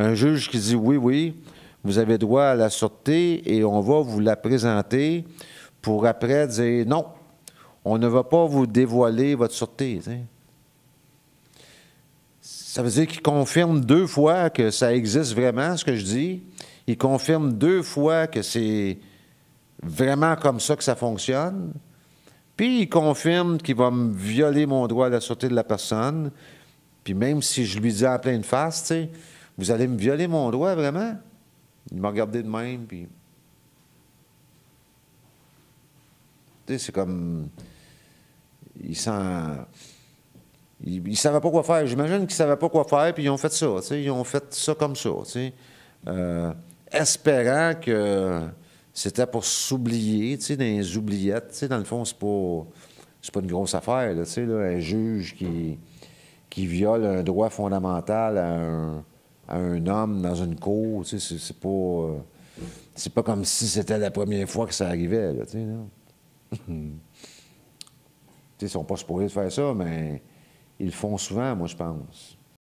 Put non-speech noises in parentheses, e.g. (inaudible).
un juge qui dit oui, oui, vous avez droit à la sûreté et on va vous la présenter pour après dire non, on ne va pas vous dévoiler votre sûreté. Ça veut dire qu'il confirme deux fois que ça existe vraiment, ce que je dis. Il confirme deux fois que c'est vraiment comme ça que ça fonctionne. Puis il confirme qu'il va me violer mon droit à la sûreté de la personne. Puis même si je lui dis en pleine face, tu sais, vous allez me violer mon droit vraiment? Il m'a regardé de même, puis. Tu sais, c'est comme. Il sent. Il ne savait pas quoi faire. J'imagine qu'ils ne savaient pas quoi faire, puis ils ont fait ça. Ils ont fait ça comme ça. Euh, espérant que c'était pour s'oublier, dans les oubliettes. Dans le fond, c'est pas, c'est pas une grosse affaire, là, là, un juge qui, qui viole un droit fondamental à un, à un homme dans une cour, tu sais, c'est, pas... euh, c'est pas comme si c'était la première fois que ça arrivait, là, tu sais, (laughs) ils sont pas supposés faire ça, mais ils le font souvent, moi, je pense.